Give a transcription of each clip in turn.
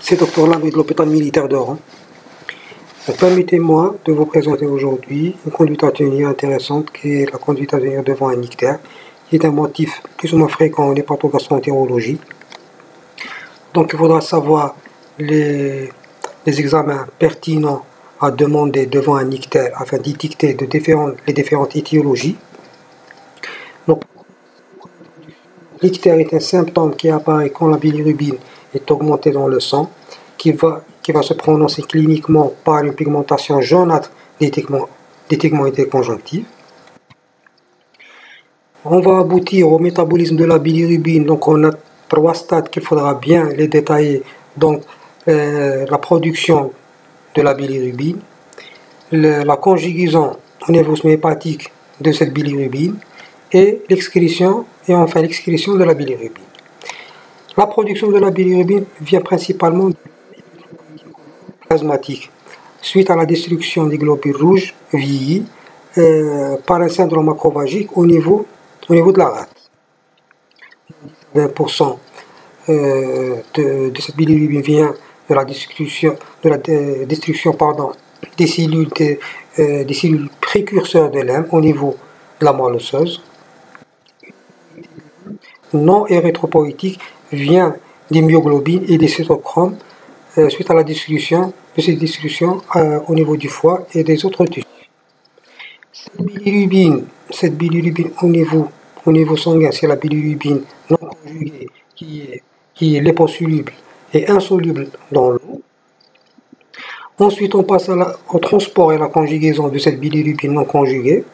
C'est Dr Lamé de l'hôpital militaire d'Oran. Permettez-moi de vous présenter aujourd'hui une conduite à tenir intéressante qui est la conduite à tenir devant un ictère, qui est un motif plus ou moins fréquent en hépatogastroentérologie. Donc il faudra savoir les, examens pertinents à demander devant un ictère afin d'étiqueter les différentes étiologies. L'ictère est un symptôme qui apparaît quand la bilirubine est augmentée dans le sang, qui va, qui va se prononcer cliniquement par une pigmentation jaunâtre des tegments, des interconjonctifs. On va aboutir au métabolisme de la bilirubine, donc on a trois stades qu'il faudra bien les détailler. Donc euh, la production de la bilirubine, la conjugaison au niveau hépatique de cette bilirubine et l'excrétion et enfin l'excrétion de la bilirubine. La production de la bilirubine vient principalement plasmatique suite à la destruction des globules rouges vieillis euh, par un syndrome macrophagique au niveau, au niveau de la rate. 20% euh, de, cette bilirubine vient de la destruction, de la destruction pardon, des, cellules, euh, des cellules précurseurs de l'âme au niveau de la moelle osseuse non érythropoïétique vient des myoglobines et des cytochromes euh, suite à la distribution de ces distributions euh, au niveau du foie et des autres tissus. Cette bilirubine, cette bilirubine au niveau, au niveau sanguin, c'est la bilirubine non conjuguée qui est, qui est liposoluble et insoluble dans l'eau. Ensuite, on passe au transport et à la conjugaison de cette bilirubine non conjuguée.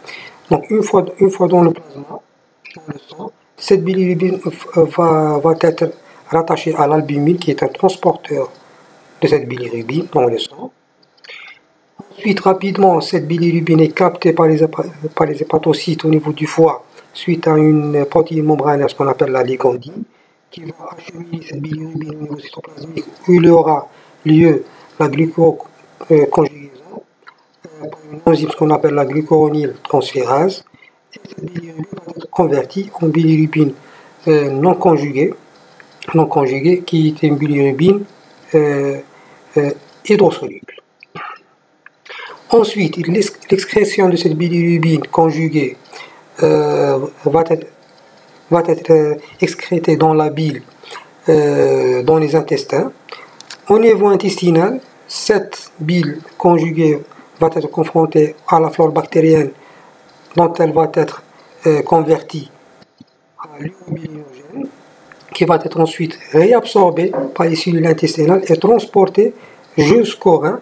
Donc, une fois, une fois dans le plasma, dans le sang, cette bilirubine va, va être rattachée à l'albumine qui est un transporteur de cette bilirubine dans le sang. Ensuite, rapidement, cette bilirubine est captée par les, par les hépatocytes au niveau du foie suite à une protéine membranaire, ce qu'on appelle la ligandine, qui va acheminer cette bilirubine au niveau cytoplasmique où il y aura lieu la glucoconjugaison euh, par une enzyme, ce qu'on appelle la glucoronyle transférase convertie en bilirubine euh, non conjuguée, non conjuguée, qui est une bilirubine euh, euh, hydrosoluble. Ensuite, l'excrétion de cette bilirubine conjuguée va être, va être excrétée dans la bile, dans les intestins. Au niveau intestinal, cette bile conjuguée va être confrontée à la flore bactérienne dont elle va être euh, convertie à l'urobilinogène qui va être ensuite réabsorbée par les cellules intestinales et transportée jusqu'au rein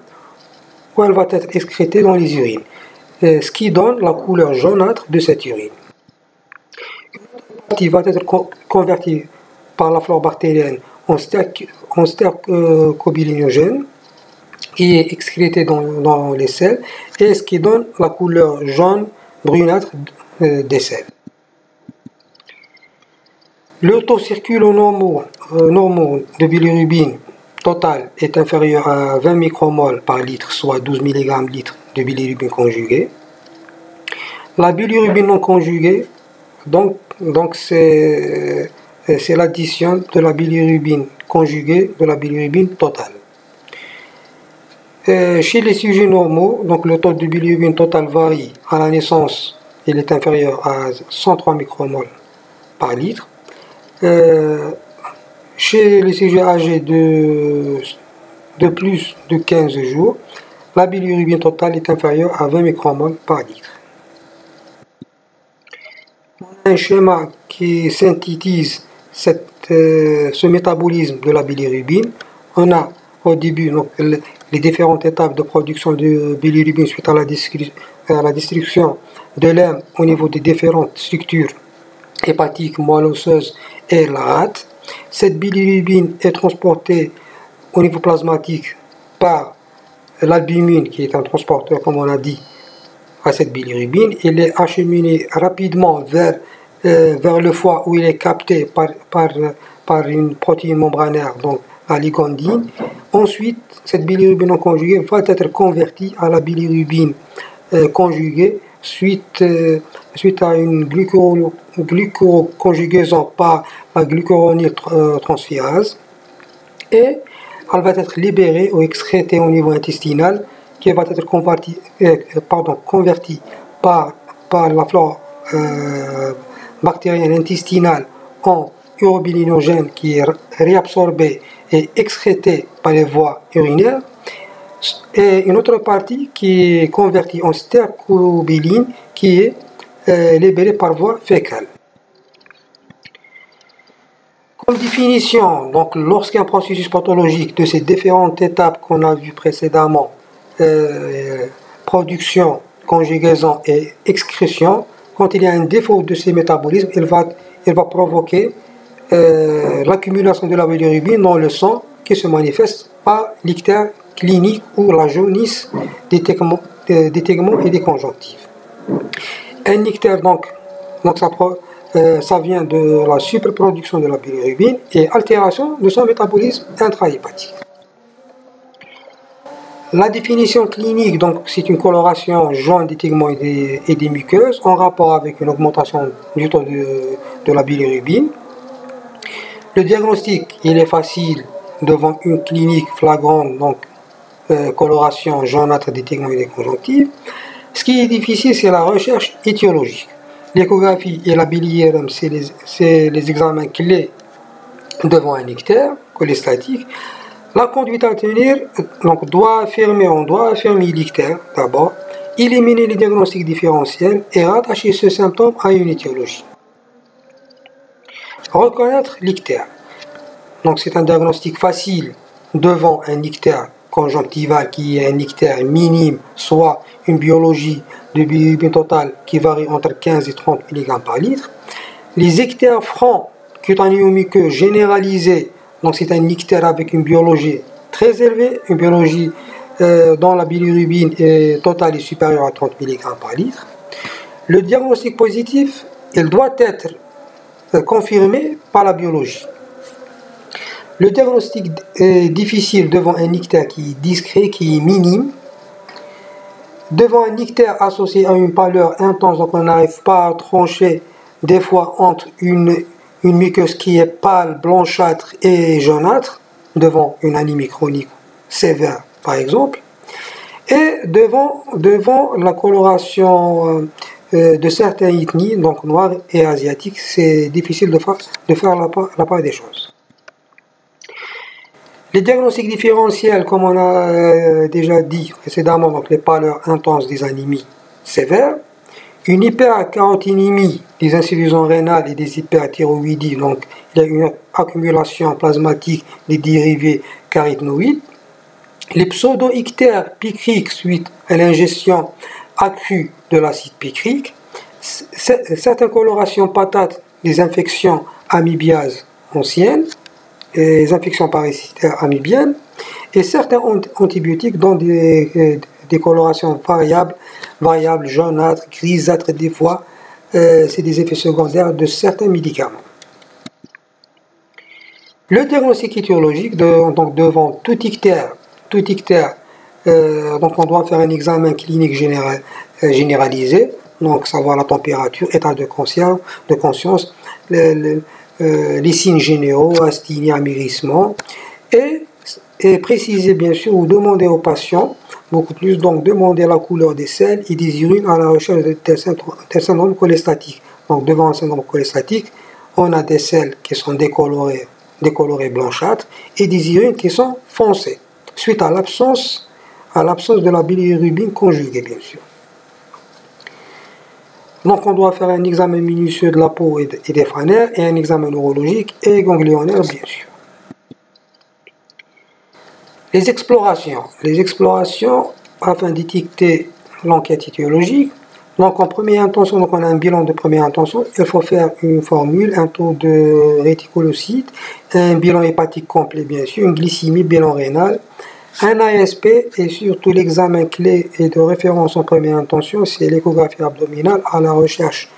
où elle va être excrétée dans les urines, euh, ce qui donne la couleur jaunâtre de cette urine. Une va être convertie par la flore bactérienne en stercobilinogène qui est excrété dans, dans, les selles et ce qui donne la couleur jaune brunâtre euh, selles. Le taux circulant normaux, euh, de bilirubine total est inférieur à 20 micromoles par litre, soit 12 mg litre de bilirubine conjuguée. La bilirubine non conjuguée, donc, donc c'est l'addition de la bilirubine conjuguée de la bilirubine totale. Euh, chez les sujets normaux, donc le taux de bilirubine total varie à la naissance, il est inférieur à 103 micromoles par litre. Euh, chez les sujets âgés de, plus de 15 jours, la bilirubine totale est inférieure à 20 micromoles par litre. Un schéma qui synthétise euh, ce métabolisme de la bilirubine. On a au début donc, les différentes étapes de production de bilirubine suite à la, destruction de l'aime au niveau des différentes structures hépatiques, moelle osseuse et la rate. Cette bilirubine est transportée au niveau plasmatique par l'albumine qui est un transporteur comme on a dit à cette bilirubine. Il est acheminé rapidement vers, euh, vers le foie où il est capté par, par, par une protéine membranaire, donc la ligandine. Ensuite, cette bilirubine non conjuguée va être convertie à la bilirubine euh, conjuguée suite, euh, suite à une glucoconjugaison par la glucuronyltransférase. et elle va être libérée ou excrétée au niveau intestinal qui va être convertie, euh, pardon, convertie par, par la flore bactérienne intestinale en urobilinogène qui est réabsorbé et excrété par les voies urinaires et une autre partie qui est convertie en stercobiline qui est euh, libérée par voie fécale. Comme définition, donc lorsqu'un processus pathologique de ces différentes étapes qu'on a vues précédemment, euh, production, conjugaison et excrétion, quand il y a un défaut de ces métabolismes, il va, il va provoquer euh, l'accumulation de la bilirubine dans le sang qui se manifeste par l'ictère clinique ou la jaunisse des tegments, des et des conjonctives. Un ictère, donc, donc ça, euh, ça vient de la superproduction de la bilirubine et altération de son métabolisme intrahépatique. La définition clinique, donc, c'est une coloration jaune des tegments et des, muqueuses en rapport avec une augmentation du taux de, de la bilirubine. Le diagnostic, il est facile devant une clinique flagrante, donc euh, coloration jaunâtre des tegments et des conjonctives. Ce qui est difficile, c'est la recherche étiologique. L'échographie et la biliaire, c'est les, examens clés devant un ictère cholestatique. La conduite à tenir donc, doit affirmer, on doit affirmer l'ictère d'abord, éliminer les diagnostics différentiels et rattacher ce symptôme à une étiologie. Reconnaître l'ictère. Donc c'est un diagnostic facile devant un ictère conjonctival qui est un ictère minime, soit une biologie de bilirubine totale qui varie entre 15 et 30 mg par litre. Les ictères francs cutanéo-muqueux généralisés donc c'est un ictère avec une biologie très élevée, une biologie euh, dont la bilirubine est totale est supérieure à 30 mg par litre. Le diagnostic positif, il doit être euh, confirmé par la biologie. Le diagnostic est difficile devant un ictère qui est discret, qui est minime. Devant un ictère associé à une pâleur intense, donc on n'arrive pas à trancher des fois entre une une muqueuse qui est pâle, blanchâtre et jaunâtre, devant une anémie chronique sévère par exemple, et devant, devant la coloration euh, de certaines ethnies, donc noires et asiatiques, c'est difficile de faire, la part des choses. Les diagnostics différentiels, comme on a euh, déjà dit précédemment, donc les pâleurs intenses des anémies sévères, une hypercarotinémie des insuffisances rénales et des hyperthyroïdies, donc il y a une accumulation plasmatique des dérivés carotinoïdes. Les pseudo-ictères picriques suite à l'ingestion accrue de l'acide picrique. Certaines colorations patates des infections amibiases anciennes, les infections parasitaires amibiennes, et certains antibiotiques dont des, euh, des colorations variables variables, jaunâtres, grisâtres des fois. Euh, c'est des effets secondaires de certains médicaments. Le diagnostic étiologique, donc devant tout ictère, tout ictère euh, donc on doit faire un examen clinique euh, généralisé, donc savoir la température, état de conscience, conscience les signes généraux, asthénie, amérissement, et, préciser bien sûr ou demander aux patients beaucoup plus, donc demander la couleur des selles et des urines à la recherche d'un syndrome cholestatique. Donc devant un syndrome cholestatique, on a des selles qui sont décolorées, décolorées blanchâtres et des urines qui sont foncées, suite à l'absence à l'absence de la bilirubine conjuguée, bien sûr. Donc on doit faire un examen minutieux de la peau et des franaires et un examen neurologique et ganglionnaire, bien sûr. Les explorations. Les explorations afin d'étiqueter l'enquête étiologique. Donc en première intention, donc on a un bilan de première intention, il faut faire une formule, un taux de réticulocytes, un bilan hépatique complet bien sûr, une glycémie, bilan rénal, un ASP et surtout l'examen clé et de référence en première intention, c'est l'échographie abdominale à la recherche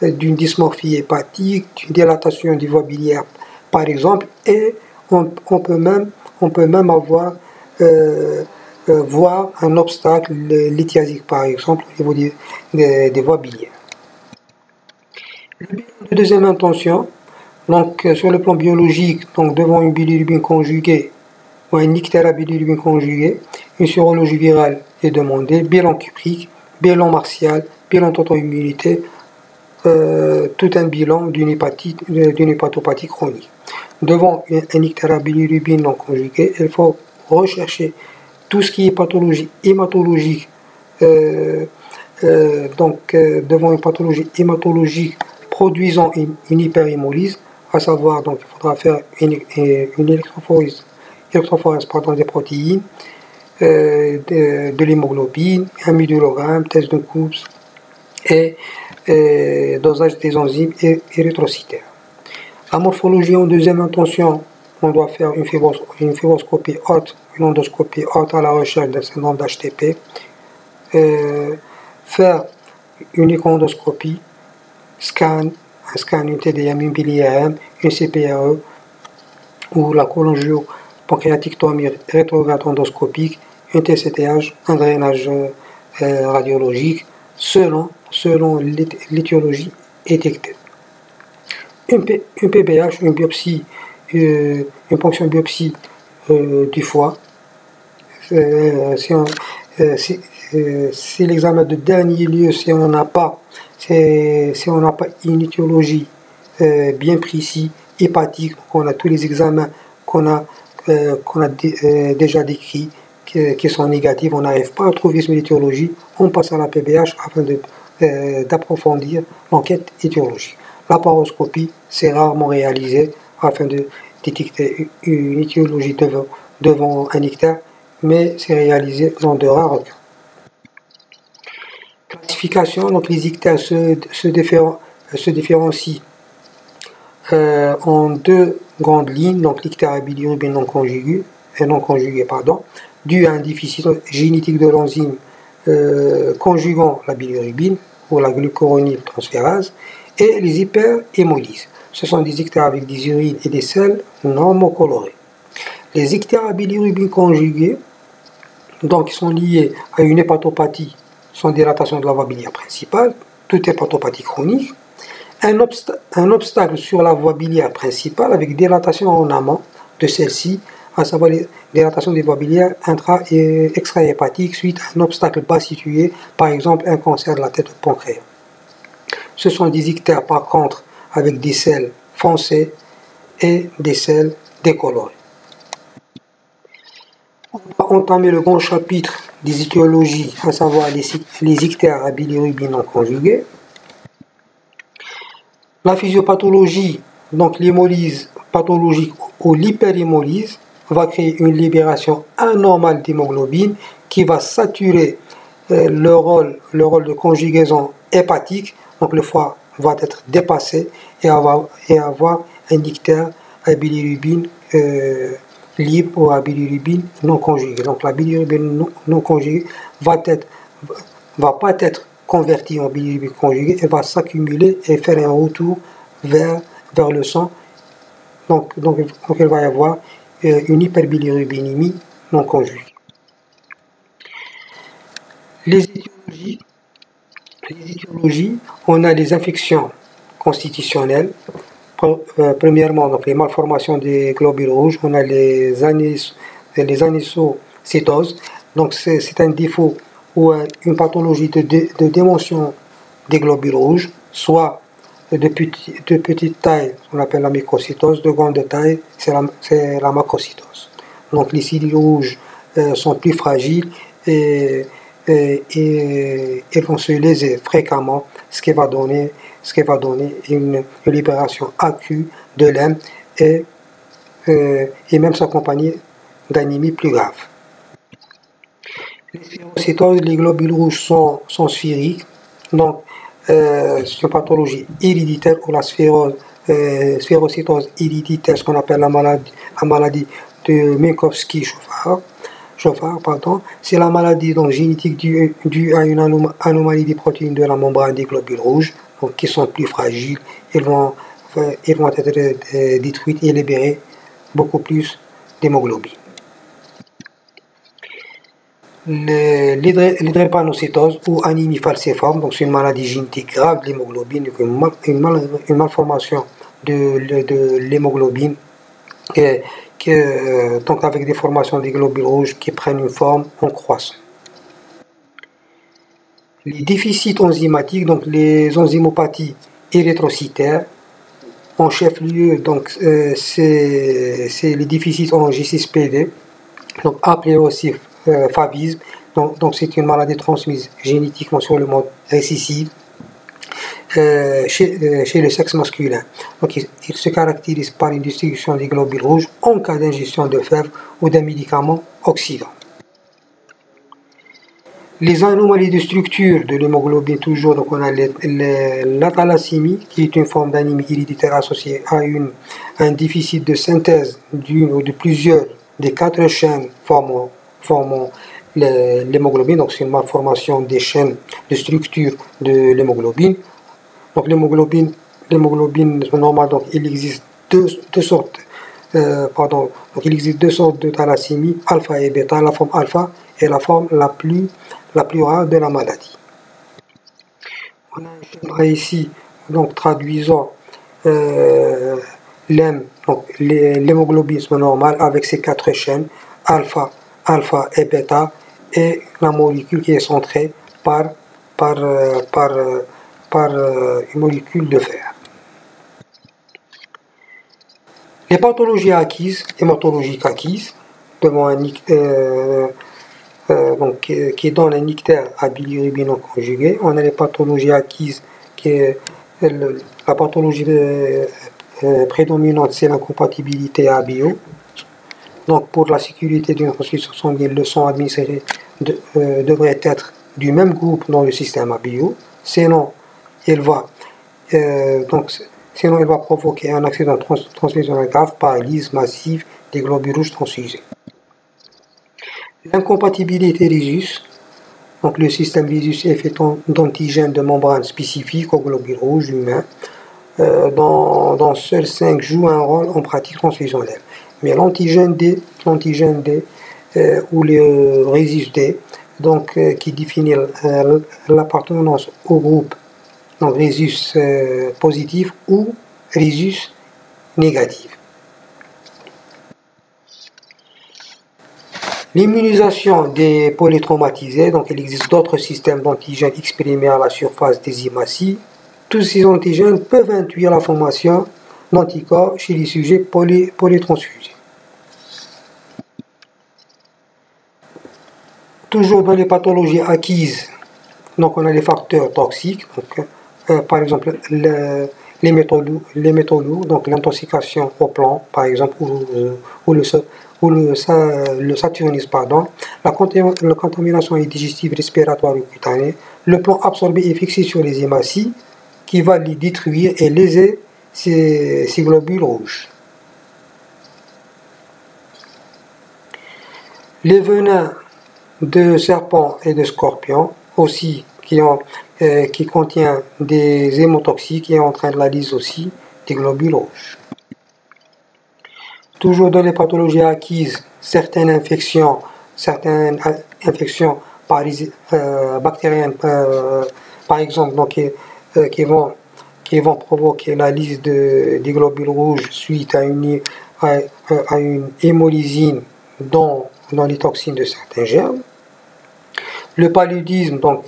d'une dysmorphie hépatique, d'une dilatation du voie biliaire par exemple, et on, peut même on peut même avoir euh, euh, voir un obstacle lithiasique, par exemple, au niveau des, voies biliaires. Deuxième intention, donc euh, sur le plan biologique, donc devant une bilirubine conjuguée ou un ictère bilirubine conjugué, une sérologie virale est demandée, bilan cuprique, bilan martial, bilan d'auto-immunité, euh, tout un bilan d'une hépatite, d'une hépatopathie chronique. Devant un ictère bilirubine non conjugué, il faut rechercher tout ce qui est pathologie hématologique. Euh, euh, donc, devant une pathologie hématologique produisant une, une hyperhémolyse, à savoir, donc, il faudra faire une, une électrophorèse, des protéines, euh, de, l'hémoglobine, un midullogramme, test de Coops et euh, dosage des enzymes érythrocytaires. La morphologie en deuxième intention, on doit faire une, fibroscopie haute, une endoscopie haute à la recherche d'un syndrome d'HTP, euh, faire une échondoscopie, scan, un scan, une TDM, une biliaire, une CPRE, ou la cholangio pancréatictomie rétrograde endoscopique, un TCTH, un drainage euh, radiologique, selon, selon l'étiologie étiquetée. Un, PBH, une biopsie, euh, une ponction biopsie euh, du foie, c'est l'examen de dernier lieu si on n'a pas si on n'a pas une étiologie bien précise, hépatique, on a tous les examens qu'on a, qu'on a déjà décrits, qui, sont négatives, on n'arrive pas à trouver une étiologie, on passe à la PBH afin euh, d'approfondir l'enquête étiologique. La paroscopie, c'est rarement réalisé afin de détecter une étiologie devant, devant un hectare, mais c'est réalisé dans de rares cas. Classification, donc les hectares se, se, différencient euh, en deux grandes lignes, donc l'ictère bilirubine non conjugué, non conjugué pardon, dû à un déficit génétique de l'enzyme euh, conjuguant la bilirubine ou la glucuronyltransférase et les hyperhémolyses. Ce sont des ictères avec des urines et des sels normocolorés. Les ictères à bilirubine conjugués, donc sont liés à une hépatopathie, sont dilatation de la voie biliaire principale, toute hépatopathie chronique, un, obstacle sur la voie biliaire principale avec dilatation en amont de celle-ci à savoir l'hydratation des voies biliaires intra- et extra-hépatiques suite à un obstacle bas situé, par exemple un cancer de la tête ou pancréas. Ce sont des ictères par contre avec des selles foncées et des selles décolorées. On va entamer le grand chapitre des étiologies, à savoir les, les ictères à bilirubine non conjugués. La physiopathologie, donc l'hémolyse pathologique ou l'hyperhémolyse, va créer une libération anormale d'hémoglobine qui va saturer euh, le, rôle, le rôle de conjugaison hépatique. Donc le foie va être dépassé et avoir, un ictère à bilirubine euh, libre ou à bilirubine non conjuguée. Donc la bilirubine non, conjuguée va être va pas être convertie en bilirubine conjuguée, elle va s'accumuler et faire un retour vers, vers le sang. Donc, donc, donc il va y avoir une hyperbilirubinémie non conjuguée. Les étiologies, les étiologies, on a les infections constitutionnelles. Euh, premièrement, donc les malformations des globules rouges, on a les, anis, les anisocytoses. Donc c'est un défaut ou une pathologie de, de, démention des globules rouges, soit de, de petite taille, on appelle la microcytose, de grande taille, c'est la, la, macrocytose. Donc les cellules rouges euh, sont plus fragiles et, et, vont se léser fréquemment, ce qui va donner, ce qui va donner une, libération accrue de l'aime et, euh, et même s'accompagner d'anémie plus grave. Les les globules rouges sont, sont sphériques, donc euh, c'est une pathologie héréditaire ou la euh, sphérocytose héréditaire, ce qu'on appelle la maladie, la maladie de Minkowski-Chauffard. c'est la maladie génétique due, à une anomalie des protéines de la membrane des globules rouges, donc, qui sont plus fragiles. Ils vont, euh, ils vont être euh, détruites et libérer beaucoup plus d'hémoglobine l'hydrépanocytose ou anémie falciforme, donc c'est une maladie génétique grave de l'hémoglobine, une, malformation de, l'hémoglobine et, donc avec des formations des globules rouges qui prennent une forme en croissant. Les déficits enzymatiques, donc les enzymopathies érythrocytaires, en chef-lieu, donc euh, c'est les déficits en G6PD, donc appelé aussi euh, fabisme. Donc c'est une maladie transmise génétiquement sur le mode récessif euh, chez, chez, le sexe masculin. Donc il, se caractérise par une distribution des globules rouges en cas d'ingestion de fèvre ou d'un médicament oxydant. Les anomalies de structure de l'hémoglobine, toujours, donc on a la thalassémie, qui est une forme d'anémie héréditaire associée à une, un déficit de synthèse d'une ou de plusieurs des quatre chaînes formant, formant l'hémoglobine, donc c'est une malformation des chaînes de structure de l'hémoglobine. Donc l'hémoglobine, normale, donc il existe deux, deux sortes, euh, pardon, donc il existe deux sortes de thalassémie, alpha et bêta, la forme alpha est la forme la plus la plus rare de la maladie. On a ici, donc traduisant euh, l'hémoglobisme normal avec ses quatre chaînes, alpha, alpha et bêta, et la molécule qui est centrée par, par, euh, par, euh, par euh, une molécule de fer. Les pathologies acquises, hématologiques acquises, devant un, donc, qui, est dans les nictère à bilirubine conjugué. On a les pathologies acquises, qui la pathologie prédominante, c'est l'incompatibilité à bio. Donc, pour la sécurité d'une transfusion sanguine, le sang administré euh, devrait être du même groupe dans le système ABIO. Sinon, il va, donc, sinon, va provoquer un accident transfusionnel grave, paralyse massive des globules rouges transfusés. L'incompatibilité RISUS, donc le système RISUS est fait d'antigènes de membrane spécifiques aux globules rouges humains, euh, dont, seuls 5 jouent un rôle en pratique transfusionnelle. Mais l'antigène D, l'antigène D euh, ou le RISUS D, donc, euh, qui définit l'appartenance au groupe donc RISUS positif ou RISUS négatif. L'immunisation des polytraumatisés, donc il existe d'autres systèmes d'antigènes exprimés à la surface des hématies. Tous ces antigènes peuvent induire la formation d'anticorps chez les sujets poly, polytransfusés. Toujours dans les pathologies acquises, donc on a les facteurs toxiques, donc, euh, par exemple les métaux, les métaux lourds, donc l'intoxication au plan, par exemple, ou, ou le, ou le saturnisme, pardon, la, contamination digestive, respiratoire ou cutanée, le plan absorbé est fixé sur les hématies qui va les détruire et léser ces, ces globules rouges. Les venins de serpents et de scorpions aussi qui, ont, euh, qui contient des hémotoxiques et entraînent la lise aussi des globules rouges. Toujours dans les pathologies acquises, certaines infections, certaines infections euh, bactériennes, euh, par exemple, qui, vont, provoquer la de, des globules rouges suite à une, à, une hémolysine dans, dans les toxines de certains germes. Le paludisme, donc,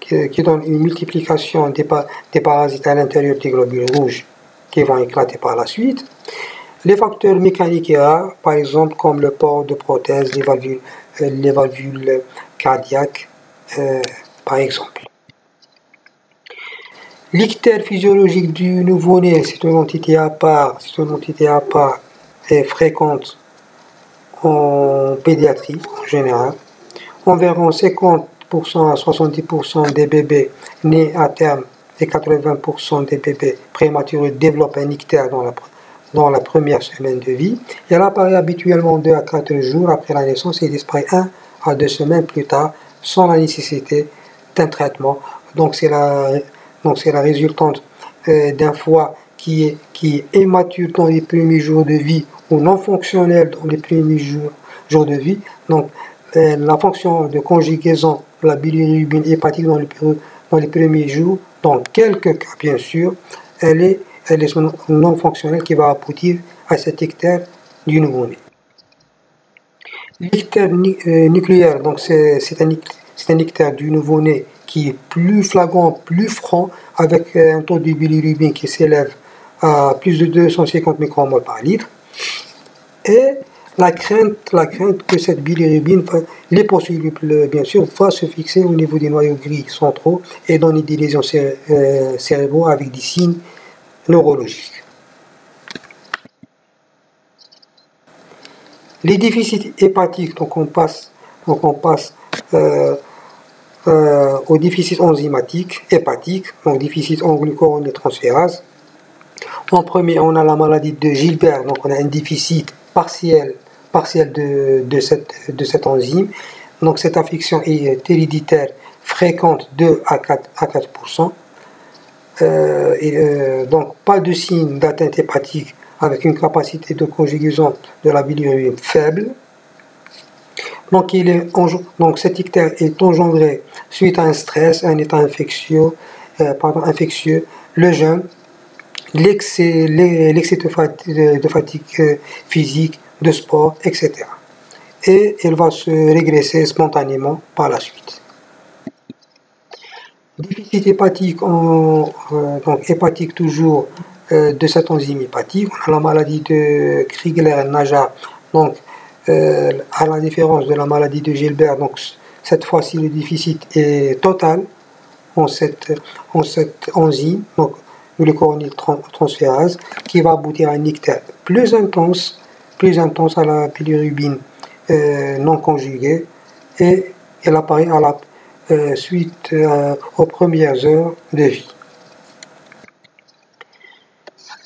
qui, donne une multiplication des, parasites à l'intérieur des globules rouges qui vont éclater par la suite. Les facteurs mécaniques rares, par exemple comme le port de prothèses, les valvules, euh, cardiaques, euh, par exemple. L'ictère physiologique du nouveau-né, c'est une entité à part, c'est une entité à part et fréquente en pédiatrie en général. Environ 50% à 70% des bébés nés à terme et 80% des bébés prématurés développent un ictère dans la, dans la première semaine de vie. Elle apparaît habituellement 2 à 4 jours après la naissance et disparaît 1 à 2 semaines plus tard sans la nécessité d'un traitement. Donc c'est la, la résultante euh, d'un foie qui est, qui est immature dans les premiers jours de vie ou non fonctionnel dans les premiers jours, jours de vie. Donc la fonction de conjugaison de la bilirubine hépatique dans les, dans les premiers jours, dans quelques cas bien sûr, elle est non fonctionnelle qui va aboutir à cet hectare du nouveau-né. L'ictère nucléaire, donc c'est un, un ictère du nouveau-né qui est plus flagrant, plus franc, avec un taux de bilirubine qui s'élève à plus de 250 micromoles par litre. Et la crainte, la crainte que cette bilirubine, les possibles bien sûr, va se fixer au niveau des noyaux gris centraux et donner des lésions euh, cérébraux avec des signes neurologiques. Les déficits hépatiques, donc on passe, donc on passe euh, euh, au déficit enzymatique hépatique, donc déficit en glucoroniotransférase. En premier, on a la maladie de Gilbert, donc on a un déficit partiel partielle de, cette, de cette enzyme. Donc cette affection est héréditaire fréquente 2 à 4, à 4%. Euh, et, euh, donc pas de signe d'atteinte hépatique avec une capacité de conjugaison de la bilirubine faible. Donc, il est, donc cet ictère est engendré suite à un stress, un état infectieux, euh, pardon, infectieux, le jeûne, l'excès de fatigue physique, de sport, etc. Et elle va se régresser spontanément par la suite. Déficit hépatique, euh, hépatique toujours euh, de cette enzyme hépatique. On a la maladie de Krigler-Naja, donc euh, à la différence de la maladie de Gilbert, donc cette fois-ci le déficit est total en cette, cette enzyme, donc transférase, qui va aboutir à un ictère plus intense plus intense à la bilirubine euh, non conjuguée et elle apparaît à la euh, suite euh, aux premières heures de vie.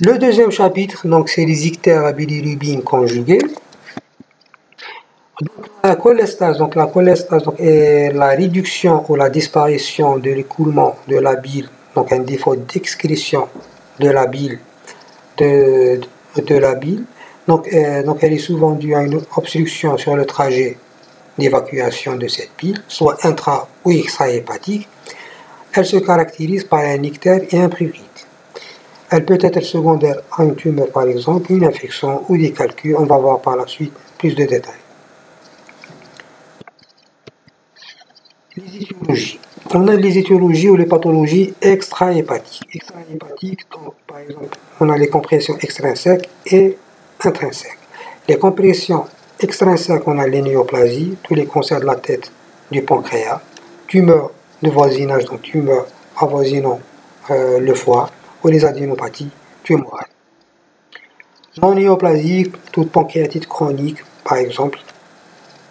Le deuxième chapitre, donc, c'est les ictères à bilirubine conjuguée. la cholestase, donc la cholestase donc, est la réduction ou la disparition de l'écoulement de la bile, donc un défaut d'excrétion de la bile, de, de la bile, euh, donc, elle est souvent due à une obstruction sur le trajet d'évacuation de cette bile, soit intra ou extra-hépatique. Elle se caractérise par un ictère et un prurite. Elle peut être secondaire à une tumeur par exemple, une infection ou des calculs. On va voir par la suite plus de détails. Les étiologies. On a les étiologies ou les pathologies extra-hépatiques. Extra-hépatiques, par exemple, on a les compressions extrinsèques et Les compressions extrinsèques, on a les néoplasies, tous les cancers de la tête, du pancréas, tumeurs de voisinage, donc tumeurs avoisinant euh, le foie, ou les adénopathies tumorales. Non néoplasiques, toute pancréatite chronique, par exemple,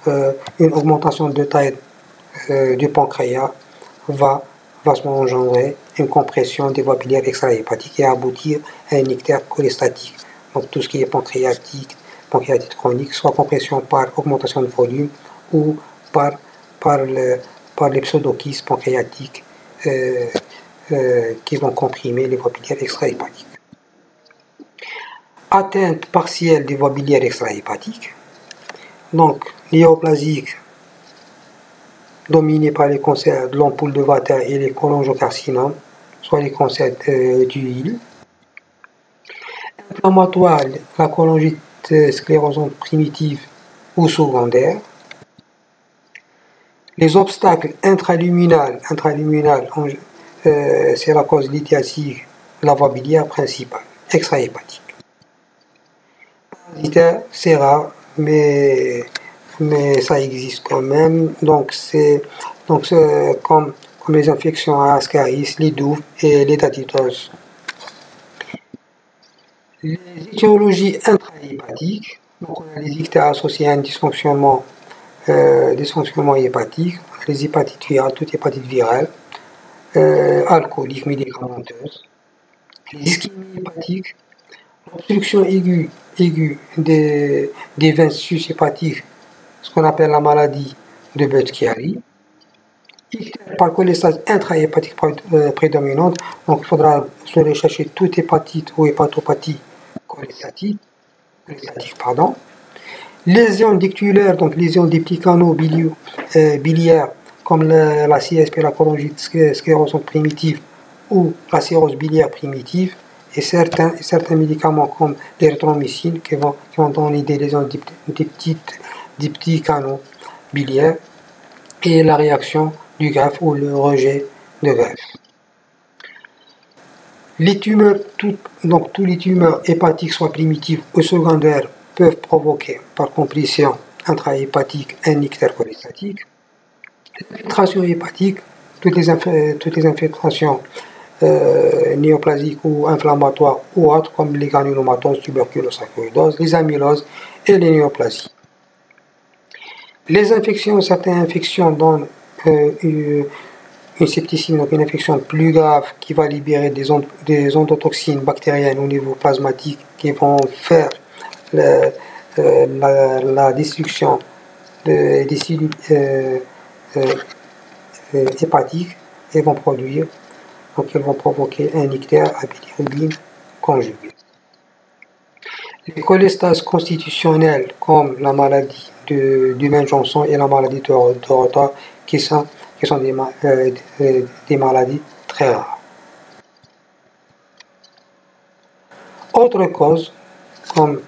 euh, une augmentation de taille euh, du pancréas va, va se engendrer une compression des voies biliaires extra-hépatiques et aboutir à un ictère cholestatique donc tout ce qui est pancréatique, pancréatite chronique, soit compression par augmentation de volume ou par, par, le, par les pancréatiques euh, euh, qui vont comprimer les voies biliaires extra-hépatiques. Atteinte partielle des voies biliaires extra-hépatiques, donc néoplasique dominé par les cancers de l'ampoule de Vater et les cholangiocarcinomes, soit les cancers euh, du inflammatoire, la cholangite sclérosante primitive ou secondaire. Les obstacles intraluminales, intraluminales euh, c'est la cause lithiatique la voie biliaire principale, extra-hépatique. Parasitaire, c'est rare, mais, mais ça existe quand même. Donc, c'est comme, comme les infections à Ascaris, les douves et l'étatitose. Les étiologies intrahépatiques, donc on a les ictères associés à un dysfonctionnement, euh, dysfonctionnement hépatique, les hépatites virales, toutes hépatites virales, euh, alcooliques, médicamenteuses, les ischémies hépatiques, l'obstruction aiguë, aiguë des, des veines hépatiques, ce qu'on appelle la maladie de Budd-Chiari, par cholestase intrahépatique euh, prédominante, donc il faudra se rechercher toute hépatite ou hépatopathie cholestatique, pardon. Lésions dictulaires, donc lésions des petits canaux euh, biliaires, comme la, la CSP, la cholangite sclérosante primitive, ou la cirrhose biliaire primitive, et certains, certains médicaments comme l'érythromycine qui vont, qui vont donner des lésions des, des petits canaux biliaires et la réaction du greffe ou le rejet de greffe. Les tumeurs, donc tous les tumeurs hépatiques, soit primitives ou secondaires, peuvent provoquer par compression intrahépatique un ictère cholestatique. L'infiltration hépatique, toutes les, toutes infiltrations euh, néoplasiques ou inflammatoires ou autres comme les granulomatoses, tuberculosaccharidoses, les amyloses et les néoplasies. Les infections, certaines infections donnent euh, une, septicémie, donc une infection plus grave qui va libérer des, des endotoxines bactériennes au niveau plasmatique qui vont faire euh, la, destruction des cellules euh, hépatiques et vont produire, donc elles vont provoquer un ictère à bilirubine conjuguée. Les cholestases constitutionnelles comme la maladie de, du Johnson et la maladie de, de qui sont, qui sont des, euh, des maladies très rares. Autres causes, comme,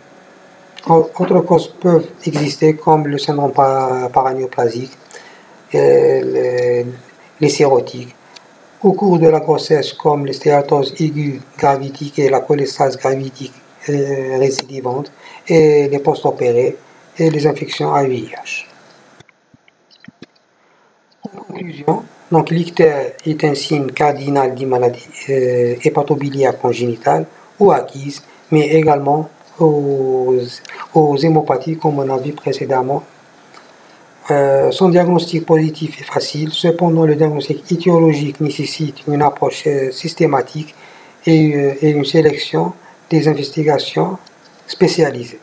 peuvent exister comme le syndrome paranéoplasique, les, les sérotiques, au cours de la grossesse comme les stéatoses aiguës gravitiques et la cholestase gravitique euh, récidivante et les post-opérés et les infections à VIH. Donc l'ictère est un signe cardinal d'une maladie euh, hépatobiliaire congénitale ou acquise, mais également aux, aux hémopathies comme on a vu précédemment. Euh, son diagnostic positif est facile, cependant le diagnostic étiologique nécessite une approche euh, systématique et, et une sélection des investigations spécialisées.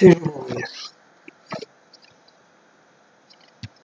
Et je vous remercie.